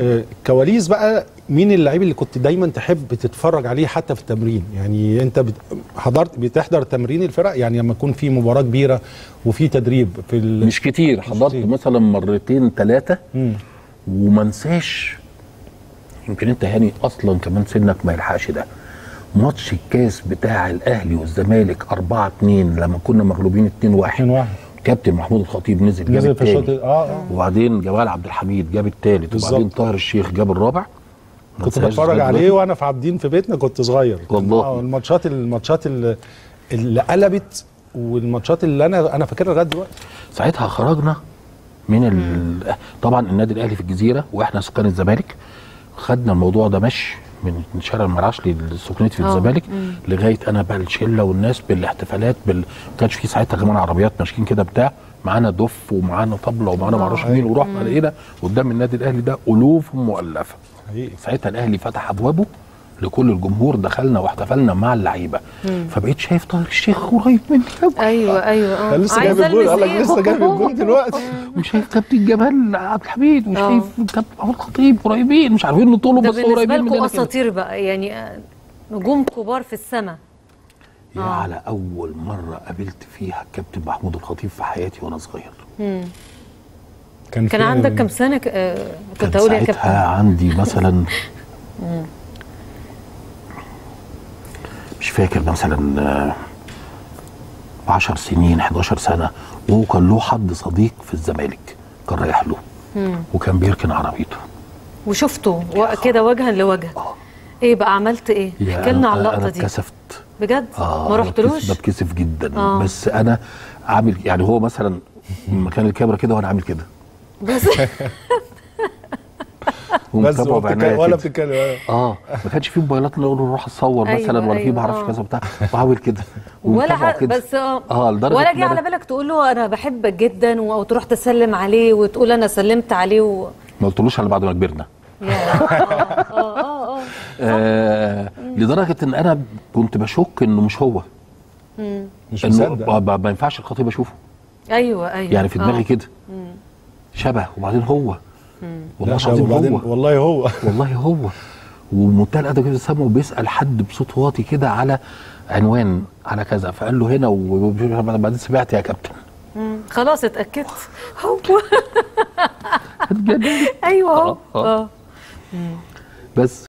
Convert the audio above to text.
آه، كواليس بقى مين اللعيب اللي كنت دايما تحب تتفرج عليه حتى في التمرين؟ يعني انت بت- حضرت بتحضر تمرين الفرق؟ يعني لما يكون في مباراة كبيرة وفي تدريب في ال... مش كتير. حضرت كتير. مثلا مرتين ثلاثة. وما انساش. يمكن انت هاني أصلا كمان سنك ما يلحقش ده. ماتش الكاس بتاع الأهلي والزمالك 4 2 لما كنا مغلوبين 2 1 2 1 كابتن محمود الخطيب نزل جاب نزل في الشوط التاني آه آه. وبعدين جمال عبد الحميد جاب الثالث بالظبط. وبعدين طاهر الشيخ جاب الرابع. كنت بتفرج عليه. وأنا في عابدين في بيتنا كنت صغير. والله. آه الماتشات الماتشات اللي, اللي قلبت والماتشات اللي أنا أنا فاكرها لغاية دلوقتي. ساعتها خرجنا من ال... طبعا النادي الأهلي في الجزيرة وإحنا سكان الزمالك. خدنا الموضوع ده مشي. من شارع المرعشلي للسكنيت في آه. الزمالك لغاية أنا بقى الشلة والناس بالاحتفالات بال... ما كانش في ساعتها كمان عربيات ماشيين كده بتاع معانا دف ومعانا طبلة ومعانا معرفش مين ورحنا لقينا قدام النادي الأهلي ده ألوف مؤلفة. حقيقي. ساعتها الأهلي فتح أبوابه لكل الجمهور دخلنا واحتفلنا مع اللعيبة. فبقيت شايف طاهر الشيخ قريب مني. أيوه أيوه آه. كان لسه جايب الجول قال لك لسه جايب. الجول دلوقتي. وشايف كابتن جمال عبد الحميد آه. وشايف كابتن محمود الخطيب قريبين مش عارفين نطوله ده بس قريبين مننا أساطير بقى يعني آه، نجوم كبار في السماء. يا على أول مرة قابلت فيها كابتن محمود الخطيب في حياتي وأنا صغير. كان في- عندك كم سنة ك- آه، كان كنت أقول يا كابتن؟ عندي مثلا فاكر مثلا آه، 10 سنين 11 سنة وهو كان له حد صديق في الزمالك كان رايح له وكان بيركن عربيته. وشفته كده وجها لوجه. إيه بقى عملت إيه؟ احكي لنا على اللقطة أنا دي. اتكسفت. بجد؟ آه ما رحتلوش؟ بتكسف جدا. آه. بس أنا عامل يعني هو مثلا مكان الكاميرا كده وأنا عامل كده. بس. بس ومتابعه ولا بعناية بتتكلم ولا. بتتكلم آه. آه. ما كانش في موبايلات اللي أقول له روح اتصور أيوة، مثلا ولا في أيوة، ما أعرفش آه. كذا بتاع وعامل كده. ولا ح... كده. بس آه آه لدرجة ولا جه على بالك تقول له أنا بحبك جدا و- أو تروح تسلم عليه وتقول أنا سلمت عليه و... ما قلتلوش الا بعد ما كبرنا. آه آه آه, آه. آه لدرجة إن أنا كنت بشك إنه مش هو. مش إنه مصدق. ما ينفعش الخطيب أشوفه. أيوه أيوه. يعني في دماغي. كده. شبه. وبعدين هو. والله العظيم وبعدين هو. والله هو. والله هو. ومنتهى الادب كده سامه وبيسأل حد بصوت واطي كده على عنوان على كذا. فقال له هنا وبعدين سمعت يا كابتن. خلاص اتأكدت. هو. أيوه هو. آه، بس.